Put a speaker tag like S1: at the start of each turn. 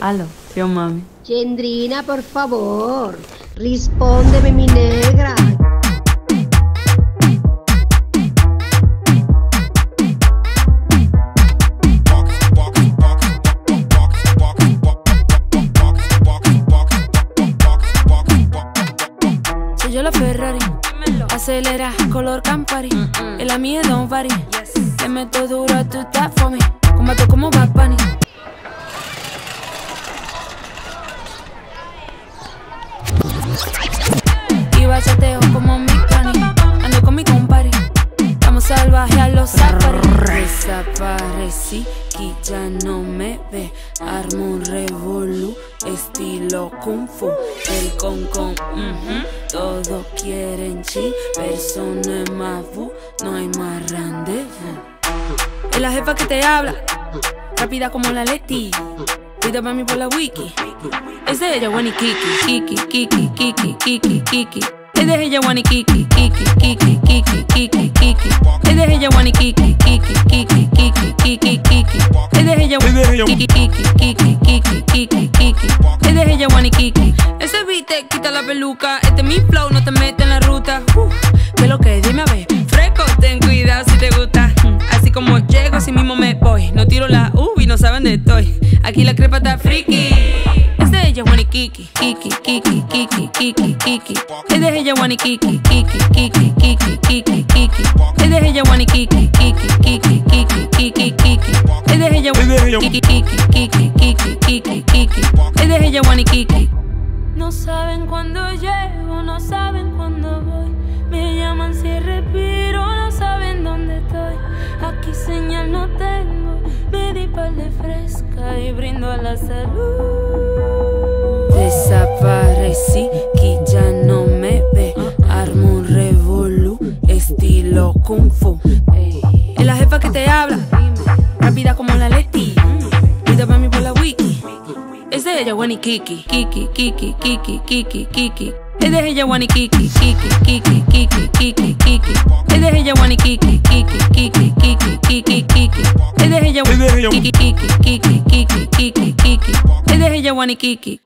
S1: Aló, tío mami.
S2: Chendrina, por favor, respóndeme mi negra.
S3: Soy yo la Ferrari. Acelera, color Campari. En la mía don't vary. Le meto duro a tu tap for me. Combato como Bad Bunny. Que ya no me ve. Armo un revolú, estilo kung fu. El con con, ujú. Todos quieren chi, pero eso no es más bu, no hay más rendezvous. Es la jefa que te habla, rápida como la Leti. Pide para mí por la wiki. Es de ella, Wani Kiki, Kiki, Kiki, Kiki, Kiki, Kiki. Es de ella, Wani Kiki, Kiki, Kiki, Kiki, Kiki, Kiki. Es de ella, Wani Kiki, de ella, Kiki, Kiki, Kiki, Kiki, Kiki, Kiki. Es de ella, Wani Kiki. Ese beat te quita la peluca. Este es mi flow, no te mete en la ruta. Uh, ¿Qué lo que? Dime a ver. Fresco, ten cuidado si te gusta. Mm, Así como llego, así mismo me voy. No tiro la U y no saben de estoy. Aquí la crepa está friki. Es ella, Wani Kiki, Kiki, Kiki, Kiki, Kiki, Kiki. Es de ella, Wani Kiki, Kiki, Kiki, Kiki, Kiki, Kiki. Es de ella, Wani Kiki, Kiki, ella, Kiki, Kiki, Kiki, Kiki, Kiki, Kiki. Es de ella, Wani Kiki. No saben cuándo llego, no saben cuándo voy. Me llaman si respiro, no saben dónde estoy. Aquí señal no tengo, me di par de fresca y brindo a la salud. Desaparecí, que ya no me ve. Armo un revolú, estilo kung fu. Es la jefa que te habla, rápida como la Leti. Es ella, Wani Kiki, Kiki, Kiki, Kiki, Kiki, Kiki. Es de ella, Wani Kiki, Kiki, Kiki, Kiki, Kiki, Kiki. Es de ella, Wani Kiki, Kiki, Kiki, Kiki, Kiki, Kiki. Es de ella, Kiki, Kiki, Kiki, Kiki, Kiki, Kiki. Es ella, Wani Kiki.